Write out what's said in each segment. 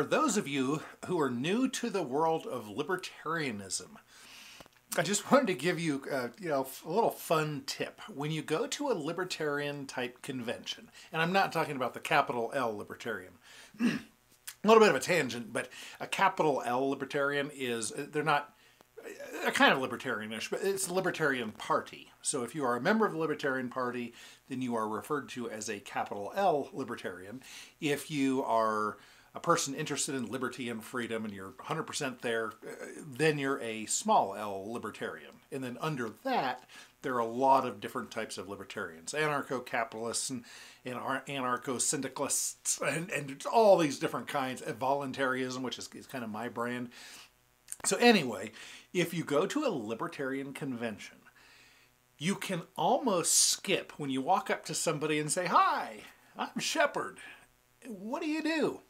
for those of you who are new to the world of libertarianism, I just wanted to give you, uh, you know, a little fun tip. When you go to a libertarian type convention, and I'm not talking about the capital L libertarian, a little bit of a tangent, but a capital L libertarian is, they're not, a kind of libertarianish, but it's libertarian party. So if you are a member of the Libertarian Party, then you are referred to as a capital L libertarian. If you are a person interested in liberty and freedom and you're 100% there, uh, then you're a small L libertarian. And then under that, there are a lot of different types of libertarians anarcho capitalists and, and anarcho syndicalists, and, and all these different kinds of voluntaryism, which is, is kind of my brand. So, anyway, if you go to a libertarian convention, you can almost skip when you walk up to somebody and say, Hi, I'm Shepard. What do you do?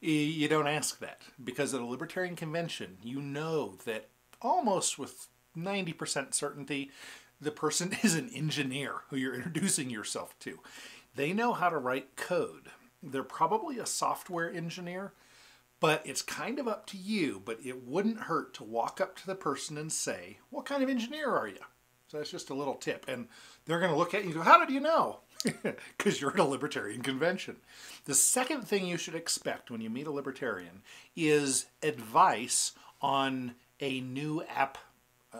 You don't ask that because at a libertarian convention, you know that almost with 90% certainty, the person is an engineer who you're introducing yourself to. They know how to write code. They're probably a software engineer, but it's kind of up to you. But it wouldn't hurt to walk up to the person and say, What kind of engineer are you? So that's just a little tip. And they're going to look at you and go, How did you know? Because you're at a libertarian convention. The second thing you should expect when you meet a libertarian is advice on a new app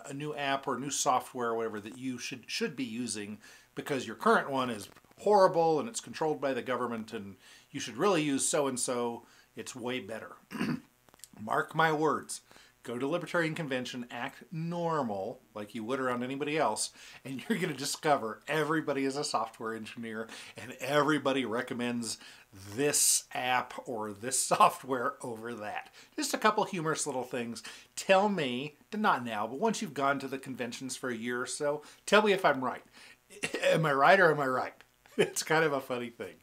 a new app or new software or whatever that you should should be using because your current one is horrible and it's controlled by the government and you should really use so and so it's way better. Mark my words go to Libertarian Convention, act normal like you would around anybody else, and you're going to discover everybody is a software engineer and everybody recommends this app or this software over that. Just a couple humorous little things. Tell me, not now, but once you've gone to the conventions for a year or so, tell me if I'm right. Am I right or am I right? It's kind of a funny thing.